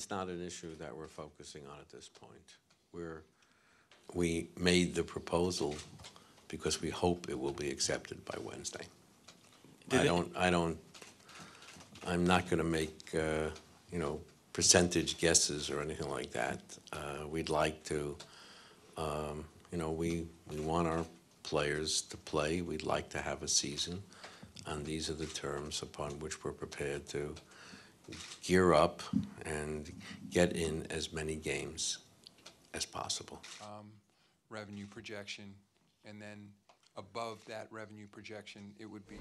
It's not an issue that we're focusing on at this point. We're, we made the proposal because we hope it will be accepted by Wednesday. Did I it- don't, I don't, I'm not gonna make, uh, you know, percentage guesses or anything like that. Uh, We'd like to, um, you know, we, we want our players to play, we'd like to have a season, and these are the terms upon which we're prepared to gear up and get in as many games as possible. um, revenue projection, and then above that revenue projection, it would be